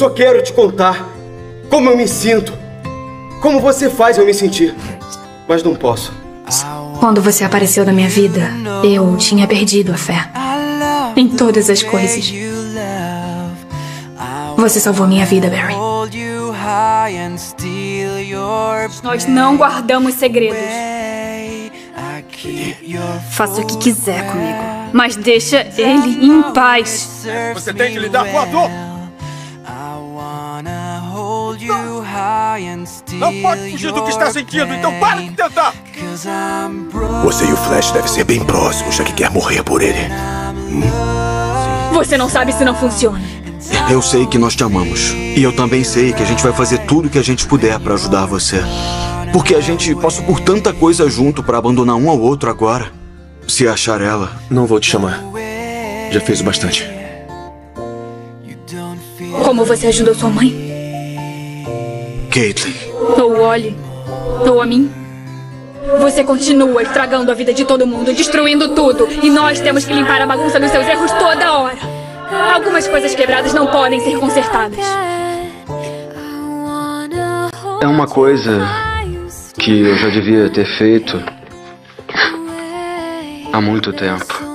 só quero te contar como eu me sinto. Como você faz eu me sentir. Mas não posso. Quando você apareceu na minha vida, eu tinha perdido a fé. Em todas as coisas. Você salvou minha vida, Barry. Nós não guardamos segredos. Faça o que quiser comigo, mas deixa ele em paz. Você tem que lidar com a dor. Não pode fugir do que está sentindo, então para de tentar! Você e o Flash devem ser bem próximos, já que quer morrer por ele. Você não sabe se não funciona. Eu sei que nós te amamos. E eu também sei que a gente vai fazer tudo o que a gente puder para ajudar você. Porque a gente passou por tanta coisa junto para abandonar um ao outro agora. Se achar ela. Não vou te chamar. Já fez o bastante. Como você ajudou sua mãe? Caitlin. Ou Ollie. Ou a mim. Você continua estragando a vida de todo mundo, destruindo tudo. E nós temos que limpar a bagunça dos seus erros toda hora. Algumas coisas quebradas não podem ser consertadas. É uma coisa que eu já devia ter feito há muito tempo.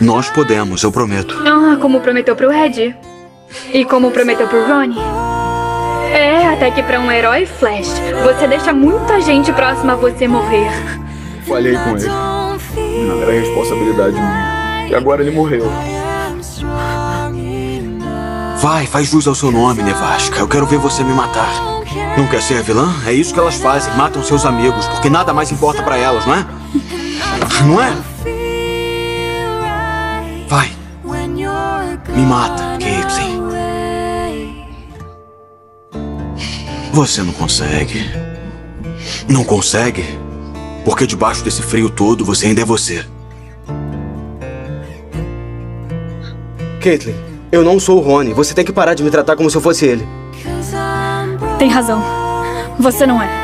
Nós podemos, eu prometo. Ah, como prometeu pro Ed. E como prometeu pro Ronnie. É, até que pra um herói Flash, você deixa muita gente próxima a você morrer. Falhei com ele. Não era responsabilidade minha. E agora ele morreu. Vai, faz jus ao seu nome, Nevasca. Eu quero ver você me matar. Não quer ser vilã? É isso que elas fazem. Matam seus amigos, porque nada mais importa pra elas, não é? Não é? Vai. Me mata, Caitlyn. Você não consegue. Não consegue? Porque debaixo desse frio todo você ainda é você. Caitlyn, eu não sou o Rony. Você tem que parar de me tratar como se eu fosse ele. Tem razão. Você não é.